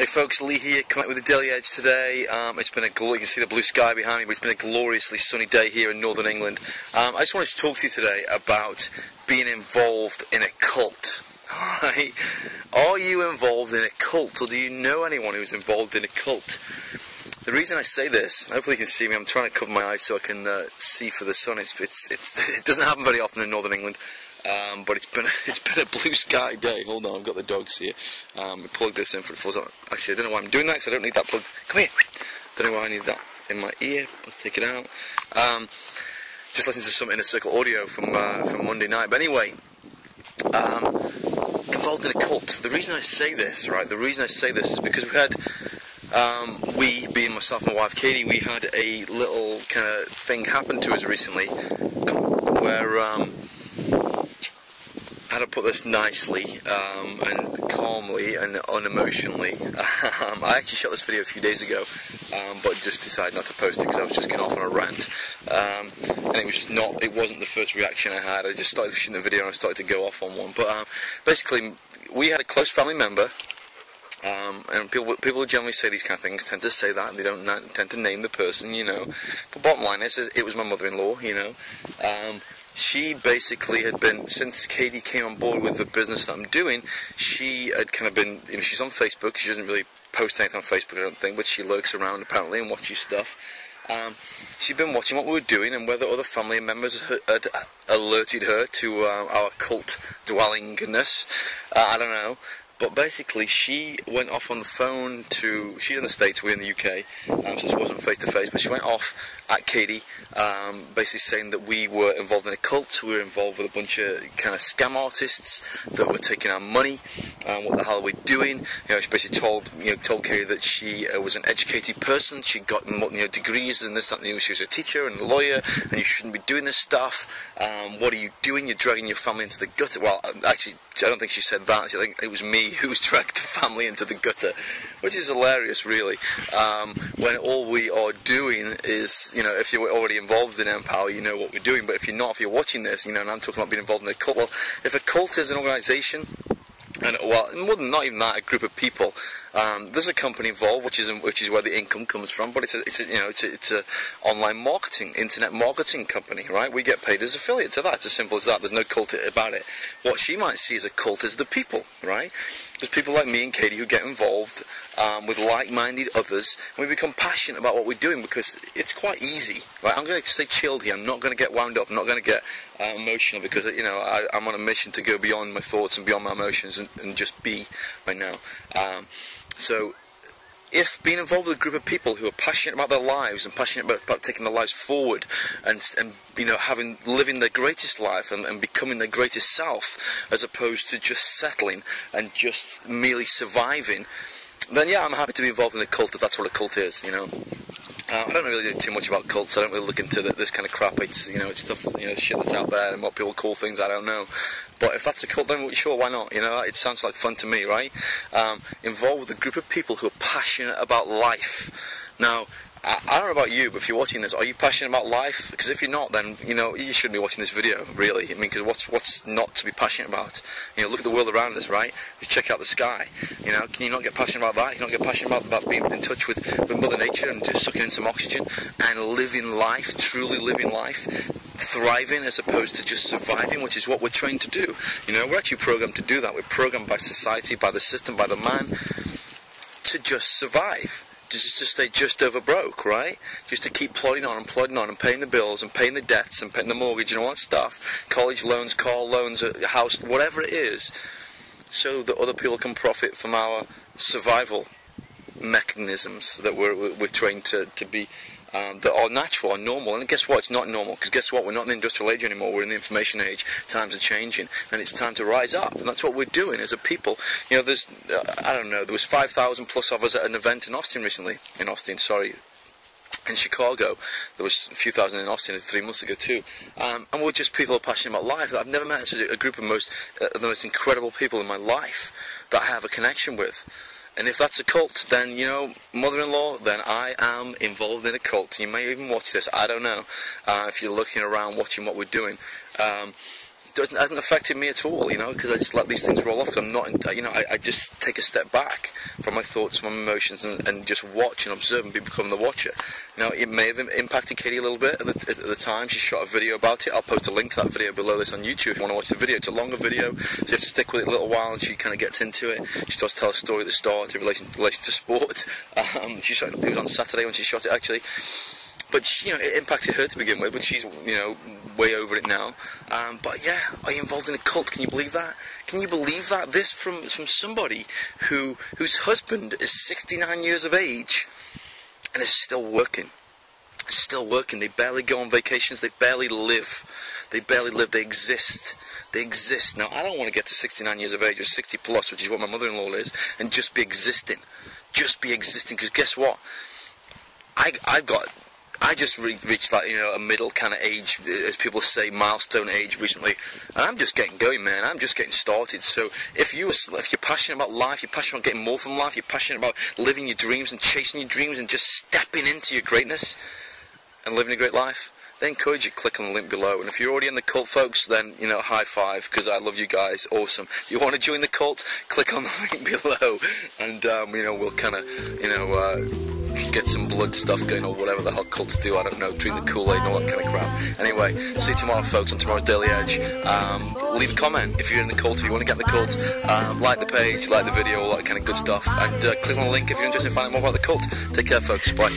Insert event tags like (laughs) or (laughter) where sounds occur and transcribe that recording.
Hey folks, Lee here, coming up with the Daily Edge today. Um, it's been a you can see the blue sky behind me, but it's been a gloriously sunny day here in Northern England. Um, I just wanted to talk to you today about being involved in a cult. (laughs) Are you involved in a cult, or do you know anyone who's involved in a cult? The reason I say this, hopefully you can see me. I'm trying to cover my eyes so I can uh, see for the sun. It's, it's, it's, (laughs) it doesn't happen very often in Northern England. Um, but it's been a, (laughs) it's been a blue sky day. Hold on, I've got the dogs here. Um, we plugged this in for the full Actually, I don't know why I'm doing that because I don't need that plug. Come here. Don't know why I need that in my ear. Let's take it out. Um, just listening to some inner circle audio from uh, from Monday night. But anyway, um, involved in a cult. The reason I say this, right? The reason I say this is because we had. Um, we, being myself and my wife Katie, we had a little kind of thing happen to us recently where um, how to put this nicely um, and calmly and unemotionally. (laughs) Um, I actually shot this video a few days ago, um, but just decided not to post it because I was just getting off on a rant. Um, and it was just not, it wasn't the first reaction I had. I just started shooting the video and I started to go off on one. But um, basically, we had a close family member um, and people people generally say these kind of things tend to say that and they don't tend to name the person, you know. But bottom line is, it was my mother-in-law, you know. She basically had been since Katie came on board with the business that I'm doing. She had kind of been, you know, she's on Facebook. She doesn't really post anything on Facebook, I don't think, but she lurks around apparently and watches stuff. Um, she'd been watching what we were doing and whether other family members had, had alerted her to uh, our cult dwellingness. Uh, I don't know. But basically, she went off on the phone to. She's in the States, we're in the UK, um, so it wasn't face to face, but she went off at Katie, um, basically saying that we were involved in a cult, we were involved with a bunch of kind of scam artists that were taking our money, um, what the hell are we doing? You know, she basically told, you know, told Katie that she uh, was an educated person, she'd gotten, you know, degrees and this, that, you know, she was a teacher and a lawyer, and you shouldn't be doing this stuff. Um, what are you doing? You're dragging your family into the gutter. Well, actually, I don't think she said that. I think it was me (laughs) who dragged the family into the gutter, which is hilarious, really. Um, when all we are doing is, you know, if you're already involved in Empower, you know what we're doing. But if you're not, if you're watching this, you know, and I'm talking about being involved in a cult. Well, if a cult is an organisation, and well, more than not even that, a group of people um, there's a company involved, which is which is where the income comes from, but it's a, it's a you know it's a, it's a online marketing, internet marketing company, right? We get paid as affiliates of that. It's as simple as that. There's no cult about it. What she might see as a cult is the people, right? There's people like me and Katie who get involved um, with like-minded others, and we become passionate about what we're doing because it's quite easy, right? I'm going to stay chilled here. I'm not going to get wound up. I'm not going to get uh, emotional because you know I, am on a mission to go beyond my thoughts and beyond my emotions and, and just be right now. Um, so if being involved with a group of people who are passionate about their lives and passionate about, about taking their lives forward and, and you know having living their greatest life and, and, becoming their greatest self as opposed to just settling and just merely surviving then yeah I'm happy to be involved in a cult if that's what a cult is you know uh, I don't really know too much about cults. I don't really look into the, this kind of crap. It's you know, it's stuff, you know, shit that's out there and what people call things. I don't know. But if that's a cult, then sure, why not? You know, it sounds like fun to me, right? Um, involved with a group of people who are passionate about life. Now, I, I, don't know about you, but if you're watching this, are you passionate about life? Because if you're not, then you know you shouldn't be watching this video, really. I mean, because what's what's not to be passionate about? You know, look at the world around us, right? Just check out the sky. You know, can you not get passionate about that? Can you not get passionate about, about being in touch with, with Mother Nature and just sucking in some oxygen and living life, truly living life, thriving as opposed to just surviving, which is what we're trained to do. You know, we're actually programmed to do that. We're programmed by society, by the system, by the man to just survive just to stay just over broke, right? Just to keep plodding on and plodding on and paying the bills and paying the debts and paying the mortgage and all that stuff, college loans, car loans, a house, whatever it is, so that other people can profit from our survival mechanisms that we're, we're trained to, to be um, that are natural and normal. And guess what? It's not normal because guess what? We're not in the industrial age anymore. We're in the information age. Times are changing, and it's time to rise up. And that's what we're doing as a people. You know, there's uh, I don't know. There was 5,000 plus of us at an event in Austin recently. In Austin, sorry, in Chicago. There was a few thousand in Austin three months ago too. Um, and we're just people passionate about life. I've never met such a group of most uh, the most incredible people in my life that I have a connection with. And if that's a cult, then, you know, mother-in-law, then I am involved in a cult. You may even watch this, I don't know, uh, if you're looking around watching what we're doing. Um, doesn't hasn't affected me at all, you know, because I just let these things roll off. Cause I'm not, in, you know, I, I, just take a step back from my thoughts, from my emotions, and, and, just watch and observe and become the watcher. You know, it may have impacted Katie a little bit at the, at the, time. She shot a video about it. I'll post a link to that video below this on YouTube if you want to watch the video. It's a longer video, so you have to stick with it a little while, and she kind of gets into it. She does tell a story at the start in relation, relation to sport. (laughs) Um, she shot it was on Saturday when she shot it actually but you know it impacted her to begin with, but she's you know way over it now. Um, but yeah, are you involved in a cult? Can you believe that? Can you believe that? This from from somebody who whose husband is 69 years of age and is still working, still working. They barely go on vacations. They barely live. They barely live. They exist. They exist. Now I don't want to get to 69 years of age or 60 plus, which is what my mother-in-law is, and just be existing. Just be existing. Because guess what? I I've got I just re reached like you know a middle kind of age, as people say, milestone age recently, and I'm just getting going, man. I'm just getting started. So if you if you're passionate about life, you're passionate about getting more from life, you're passionate about living your dreams and chasing your dreams and just stepping into your greatness and living a great life, then encourage you to click on the link below. And if you're already in the cult, folks, then you know high five because I love you guys. Awesome. If you want to join the cult, click on the (laughs) link below, and um, you know we'll kind of you know. Uh, get some blood stuff going or whatever the hell cults do. I don't know, drink the Kool-Aid and all that kind of crap. Anyway, see you tomorrow, folks, on tomorrow's Daily Edge. Um, leave a comment if you're in the cult, if you want to get the cult. Um, like the page, like the video, all that kind of good stuff. And uh, click on the link if you're interested in finding out more about the cult. Take care, folks. Bye.